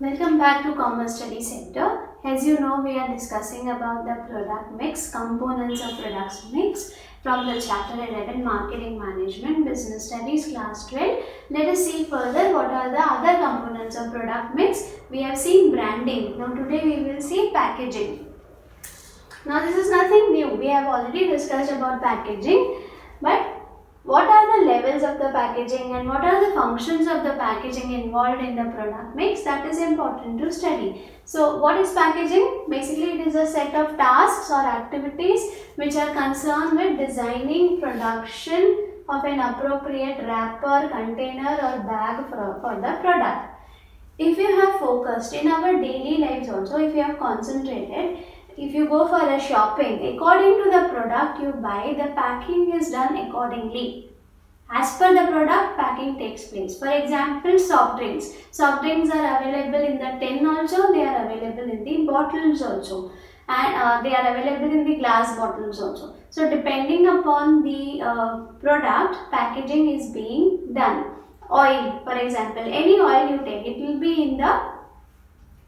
Welcome back to Commerce Study Center. As you know, we are discussing about the product mix, components of products mix from the chapter 11 Marketing Management Business Studies class 12. Let us see further what are the other components of product mix. We have seen branding. Now today we will see packaging. Now this is nothing new. We have already discussed about packaging. But what are the levels of the packaging and what are the functions of the packaging involved in the product mix that is important to study. So what is packaging? Basically it is a set of tasks or activities which are concerned with designing production of an appropriate wrapper, container or bag for, for the product. If you have focused in our daily lives also, if you have concentrated, if you go for a shopping, according to the product you buy, the packing is done accordingly. As per the product, packing takes place. For example, soft drinks. Soft drinks are available in the tin also, they are available in the bottles also. And uh, they are available in the glass bottles also. So, depending upon the uh, product, packaging is being done. Oil, for example, any oil you take, it will be in the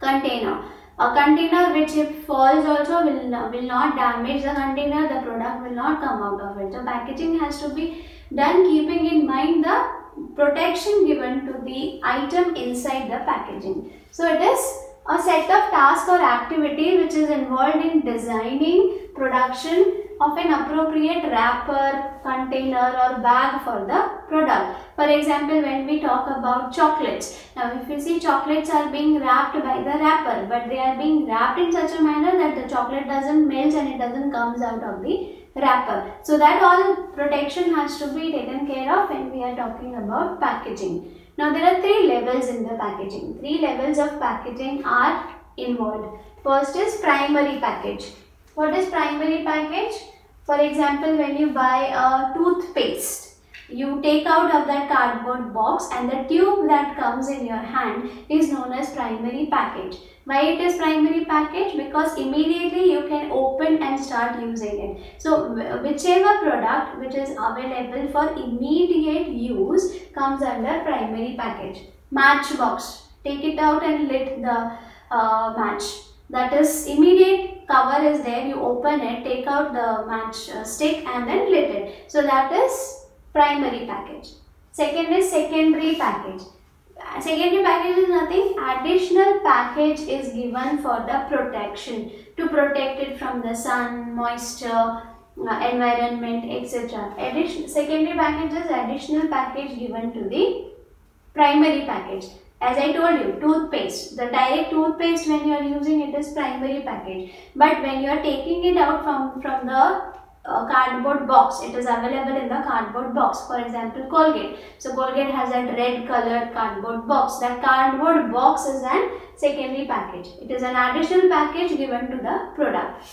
container a container which if falls also will, will not damage the container, the product will not come out of it. So packaging has to be done keeping in mind the protection given to the item inside the packaging. So it is a set of tasks or activity which is involved in designing, production, of an appropriate wrapper, container or bag for the product. For example, when we talk about chocolates. Now, if you see chocolates are being wrapped by the wrapper, but they are being wrapped in such a manner that the chocolate doesn't melt and it doesn't comes out of the wrapper. So, that all protection has to be taken care of when we are talking about packaging. Now, there are three levels in the packaging. Three levels of packaging are involved. First is primary package. What is primary package? For example, when you buy a toothpaste, you take out of that cardboard box and the tube that comes in your hand is known as primary package. Why it is primary package? Because immediately you can open and start using it. So whichever product which is available for immediate use comes under primary package. Matchbox. Take it out and lit the uh, match that is immediate cover is there you open it take out the match uh, stick and then lit it. So that is primary package. Second is secondary package. Uh, secondary package is nothing. Additional package is given for the protection. To protect it from the sun moisture uh, environment etc addition secondary package is additional package given to the primary package as I told you, toothpaste. The direct toothpaste when you are using it is primary package. But when you are taking it out from, from the uh, cardboard box, it is available in the cardboard box. For example, Colgate. So Colgate has that red colored cardboard box. That cardboard box is an secondary package. It is an additional package given to the product.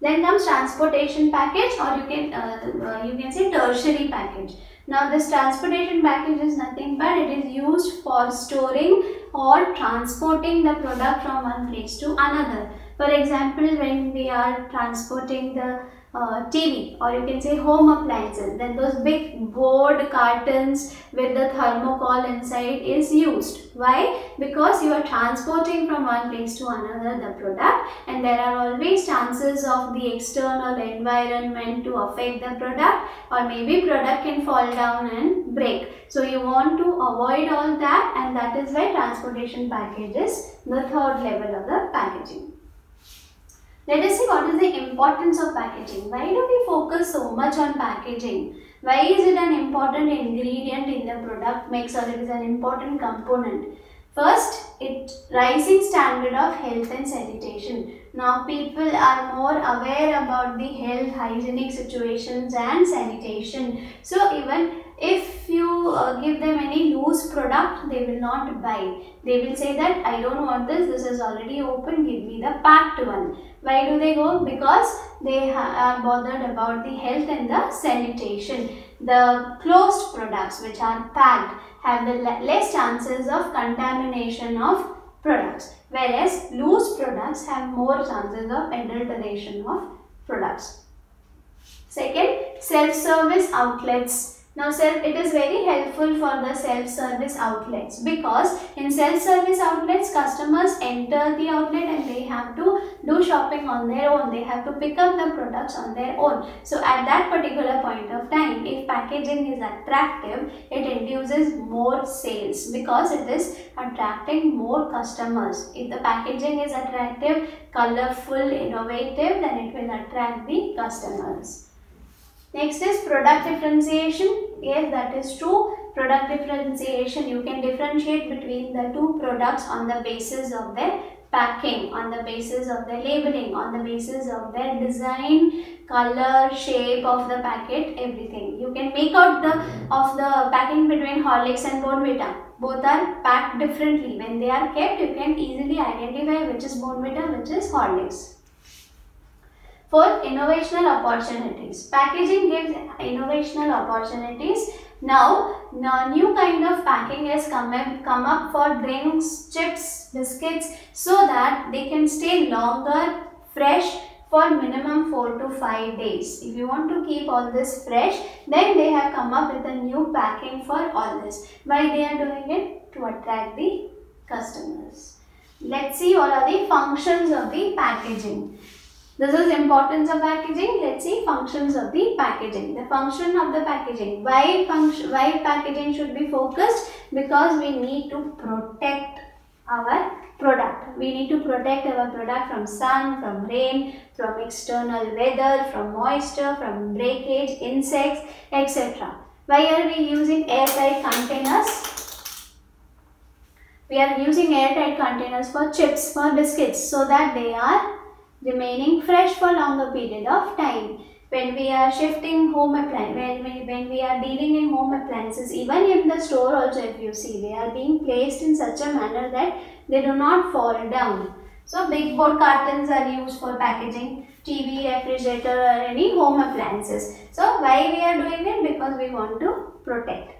Then comes transportation package or you can uh, uh, you can say tertiary package. Now this transportation package is nothing but it is used for storing or transporting the product from one place to another. For example, when we are transporting the uh, TV or you can say home appliances then those big board cartons with the thermocol inside is used. Why? Because you are transporting from one place to another the product and there are always chances of the external environment to affect the product or maybe product can fall down and break. So you want to avoid all that and that is why transportation package is the third level of the packaging. Let us see what is the importance of packaging. Why do we focus so much on packaging? Why is it an important ingredient in the product mix or it is an important component? First, it rising standard of health and sanitation. Now people are more aware about the health hygienic situations and sanitation. So even if you uh, give them any loose product, they will not buy. They will say that I don't want this, this is already open, give me the packed one. Why do they go? Because they are bothered about the health and the sanitation. The closed products which are packed have the less chances of contamination of products whereas loose products have more chances of adulteration of products. Second, self-service outlets Now self it is very helpful for the self-service outlets because in self-service outlets customers enter the outlet and they have to do shopping on their own. They have to pick up the products on their own. So at that particular point of time if packaging is attractive it induces more sales because it is attracting more customers. If the packaging is attractive, colorful, innovative then it will attract the customers. Next is product differentiation. Yes, that is true. Product differentiation, you can differentiate between the two products on the basis of their packing, on the basis of their labeling, on the basis of their design, color, shape of the packet, everything. You can make out the of the packing between Horlicks and Bournvita. Both are packed differently. When they are kept, you can easily identify which is Bournvita, which is Horlicks. For innovational opportunities. Packaging gives innovational opportunities. Now, new kind of packing has come, come up for drinks, chips, biscuits so that they can stay longer, fresh for minimum 4 to 5 days. If you want to keep all this fresh, then they have come up with a new packing for all this. Why they are doing it? To attract the customers. Let's see what are the functions of the packaging. This is importance of packaging. Let's see functions of the packaging. The function of the packaging. Why function? Why packaging should be focused? Because we need to protect our product. We need to protect our product from sun, from rain, from external weather, from moisture, from breakage, insects, etc. Why are we using airtight containers? We are using airtight containers for chips, for biscuits so that they are remaining fresh for longer period of time. When we are shifting home appliances, when, we, when we are dealing in home appliances, even in the store also if you see, they are being placed in such a manner that they do not fall down. So big board cartons are used for packaging TV, refrigerator or any home appliances. So why we are doing it? Because we want to protect.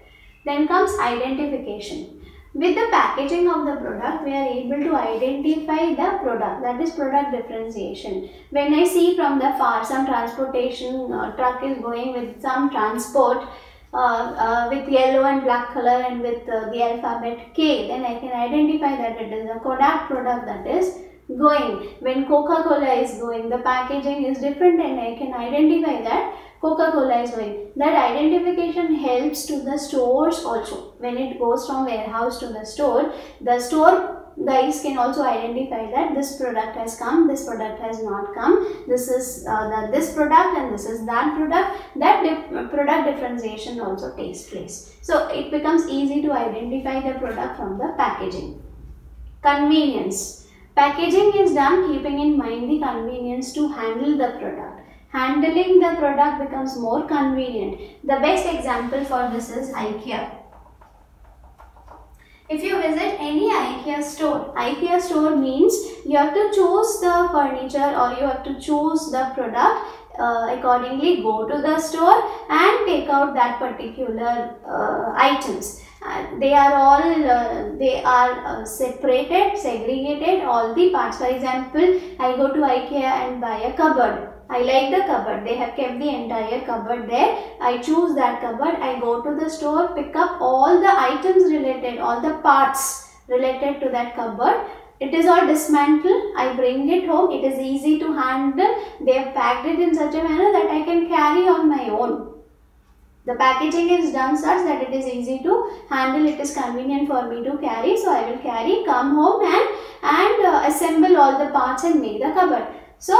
Then comes identification. With the packaging of the product, we are able to identify the product, that is product differentiation. When I see from the far some transportation uh, truck is going with some transport uh, uh, with yellow and black color and with uh, the alphabet K, then I can identify that it is a Kodak product that is going. When Coca-Cola is going, the packaging is different and I can identify that Coca-Cola is going. That identification helps to the stores also. When it goes from warehouse to the store, the store guys can also identify that this product has come, this product has not come, this is uh, the, this product and this is that product. That dif product differentiation also takes place. So it becomes easy to identify the product from the packaging. Convenience. Packaging is done keeping in mind the convenience to handle the product handling the product becomes more convenient. The best example for this is IKEA. If you visit any IKEA store, IKEA store means you have to choose the furniture or you have to choose the product uh, accordingly go to the store and take out that particular uh, items. Uh, they are all uh, they are uh, separated segregated all the parts for example i go to ikea and buy a cupboard I like the cupboard. They have kept the entire cupboard there. I choose that cupboard. I go to the store, pick up all the items related, all the parts related to that cupboard. It is all dismantled. I bring it home. It is easy to handle. They have packed it in such a manner that I can carry on my own. The packaging is done such that it is easy to handle. It is convenient for me to carry. So, I will carry, come home and, and uh, assemble all the parts and make the cupboard. So,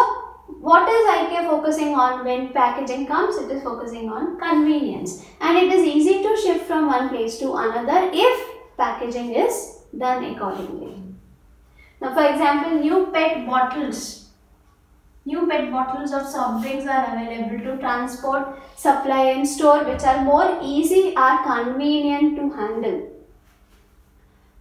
what is IKEA focusing on when packaging comes? It is focusing on convenience and it is easy to shift from one place to another if packaging is done accordingly. Now for example, new PET bottles. New PET bottles of soft drinks are available to transport, supply and store which are more easy are convenient to handle.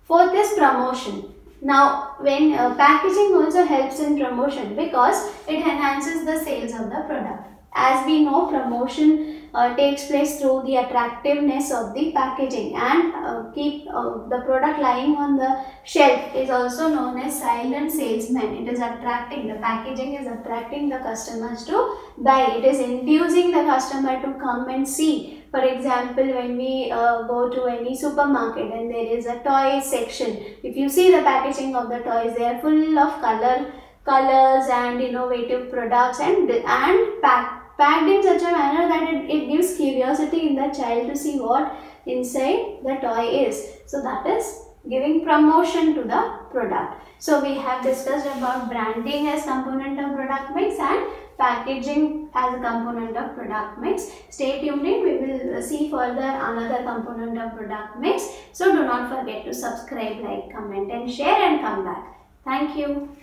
For this promotion, now, when uh, packaging also helps in promotion because it enhances the sales of the product. As we know promotion uh, takes place through the attractiveness of the packaging and uh, keep uh, the product lying on the shelf is also known as silent salesman. It is attracting the packaging is attracting the customers to buy. It is inducing the customer to come and see. For example when we uh, go to any supermarket and there is a toy section if you see the packaging of the toys they are full of color colors and innovative products and and pack packed in such a manner that it, it gives curiosity in the child to see what inside the toy is. So that is giving promotion to the product. So we have discussed about branding as component of product mix and packaging as a component of product mix. Stay tuned in. We will see further another component of product mix. So do not forget to subscribe, like, comment and share and come back. Thank you.